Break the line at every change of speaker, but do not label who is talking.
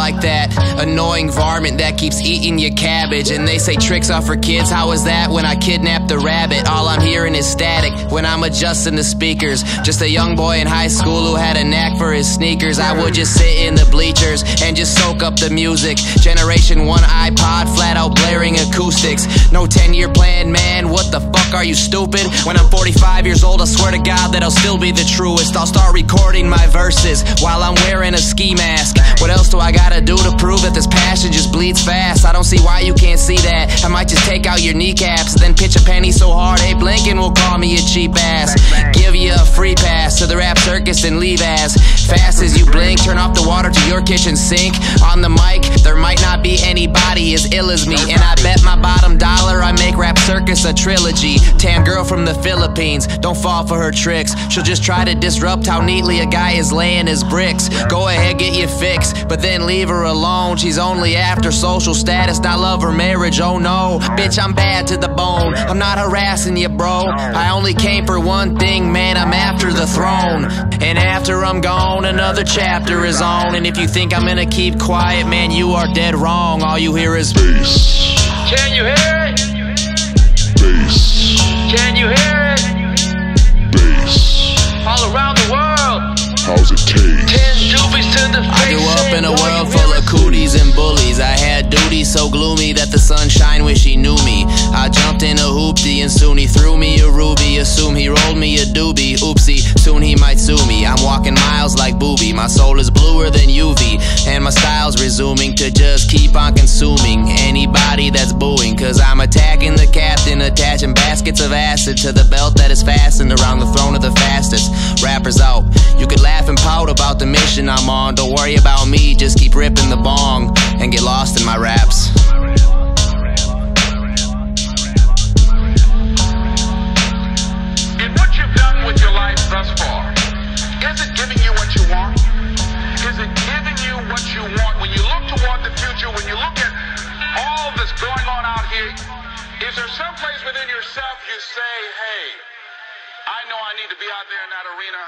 like that annoying varmint that keeps eating your cabbage. And they say tricks are for kids. How is that when I kidnapped the rabbit? All I'm hearing is static when I'm adjusting the speakers. Just a young boy in high school who had a knack for his sneakers. I would just sit in the bleachers and just soak up the music. Generation 1 iPod, flat out blaring acoustics. No 10 year plan, man. What the fuck are you stupid? When I'm 45 years old, I swear to God that I'll still be the truest. I'll start recording my verses while I'm wearing a ski mask. Bleeds fast? I don't see why you can't see that. I might just take out your kneecaps, then pitch a penny so hard, Abe Lincoln will call me a cheap ass. Give you a free pass to the rap circus and leave as fast as you blink. Turn off the water to your kitchen sink. On the mic, there might not be anybody as ill as me, and I bet my circus a trilogy. Tan girl from the Philippines, don't fall for her tricks. She'll just try to disrupt how neatly a guy is laying his bricks. Go ahead, get your fix, but then leave her alone. She's only after social status, not love or marriage. Oh no, bitch, I'm bad to the bone. I'm not harassing you, bro. I only came for one thing, man. I'm after the throne. And after I'm gone, another chapter is on. And if you think I'm gonna keep quiet, man, you are dead wrong. All you hear is
bass,
Can you hear it?
Bass,
Can you hear it?
bass.
All around the world.
How's it taste?
Ten doobies to the face.
I grew up in a world
you
full of
really
cooties and bullies. I had duties so gloomy that the sunshine wish he knew me. I jumped in a hoopty and soon he threw me a ruby. Assume he rolled me a doobie. Oopsie, soon he might sue me. I'm walking miles like booby. My soul is bluer than UV. And my style's resuming to just keep on consuming anybody that's booing. Cause I'm attacking the captain, attaching baskets of acid to the belt that is fastened around the throne of the fastest. Rappers out. You could laugh and pout about the mission I'm on. Don't worry about me, just keep ripping the bong and get lost in my raps.
Is there some place within yourself you say, hey, I know I need to be out there in that arena